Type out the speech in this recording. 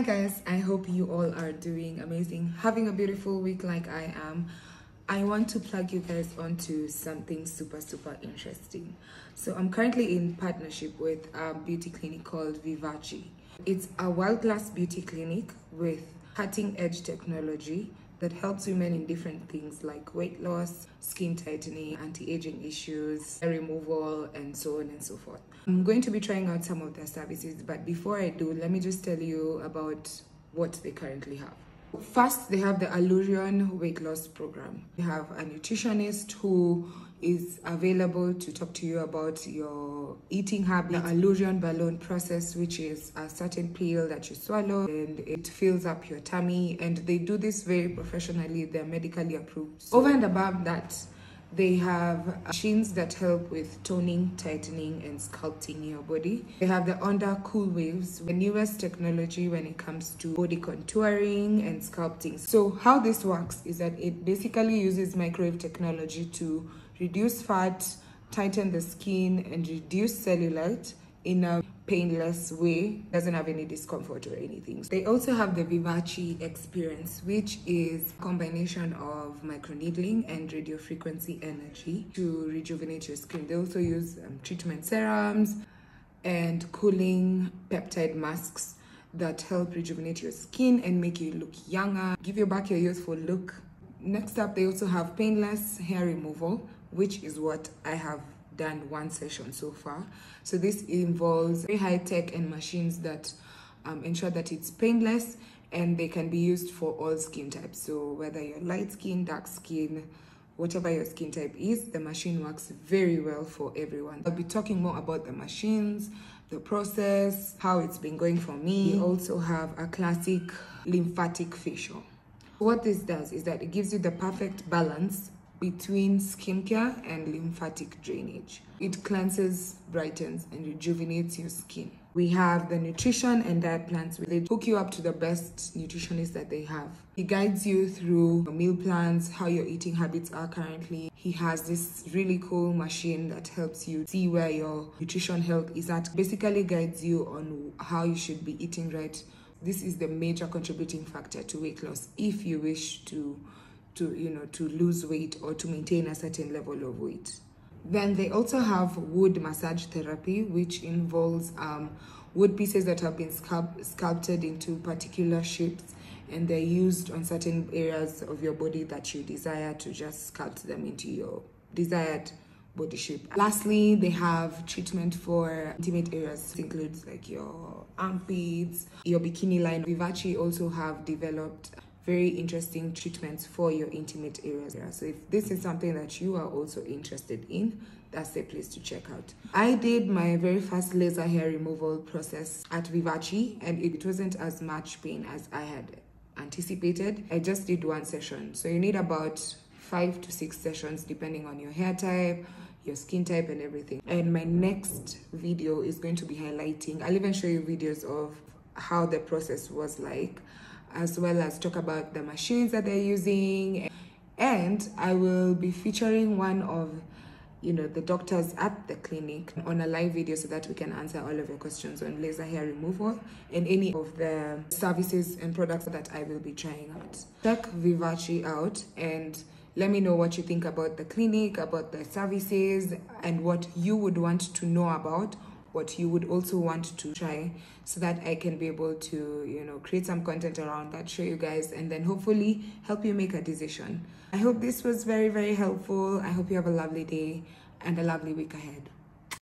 Hi guys, I hope you all are doing amazing, having a beautiful week like I am. I want to plug you guys onto something super super interesting. So I'm currently in partnership with a beauty clinic called Vivace. It's a world-class beauty clinic with cutting-edge technology that helps women in different things like weight loss, skin tightening, anti-aging issues, hair removal, and so on and so forth. I'm going to be trying out some of their services, but before I do, let me just tell you about what they currently have. First, they have the Allurion weight loss program. You have a nutritionist who is available to talk to you about your eating habits. The Allurion balloon process, which is a certain pill that you swallow and it fills up your tummy. And they do this very professionally. They're medically approved. So Over and above that, they have machines that help with toning, tightening, and sculpting your body. They have the Onda Cool Waves, the newest technology when it comes to body contouring and sculpting. So how this works is that it basically uses microwave technology to reduce fat, tighten the skin, and reduce cellulite in a painless way, doesn't have any discomfort or anything. They also have the Vivace experience, which is a combination of microneedling and radiofrequency energy to rejuvenate your skin. They also use um, treatment serums and cooling peptide masks that help rejuvenate your skin and make you look younger, give you back your youthful look. Next up, they also have painless hair removal, which is what I have done one session so far. So this involves very high tech and machines that um, ensure that it's painless and they can be used for all skin types. So whether you're light skin, dark skin, whatever your skin type is, the machine works very well for everyone. I'll be talking more about the machines, the process, how it's been going for me. We also have a classic lymphatic facial. What this does is that it gives you the perfect balance between skincare and lymphatic drainage. It cleanses, brightens, and rejuvenates your skin. We have the nutrition and diet plans. They hook you up to the best nutritionist that they have. He guides you through your meal plans, how your eating habits are currently. He has this really cool machine that helps you see where your nutrition health is at. Basically guides you on how you should be eating right. This is the major contributing factor to weight loss if you wish to to you know to lose weight or to maintain a certain level of weight then they also have wood massage therapy which involves um, wood pieces that have been sculpt sculpted into particular shapes and they're used on certain areas of your body that you desire to just sculpt them into your desired body shape. Lastly, they have treatment for intimate areas. Includes like your armpits, your bikini line. Vivace also have developed very interesting treatments for your intimate areas. So if this is something that you are also interested in, that's the place to check out. I did my very first laser hair removal process at Vivace and it wasn't as much pain as I had anticipated. I just did one session. So you need about five to six sessions depending on your hair type, your skin type and everything. And my next video is going to be highlighting, I'll even show you videos of how the process was like as well as talk about the machines that they're using and I will be featuring one of you know the doctors at the clinic on a live video so that we can answer all of your questions on laser hair removal and any of the services and products that I will be trying out. Check Vivace out and let me know what you think about the clinic, about the services and what you would want to know about what you would also want to try so that I can be able to, you know, create some content around that, show you guys, and then hopefully help you make a decision. I hope this was very, very helpful. I hope you have a lovely day and a lovely week ahead.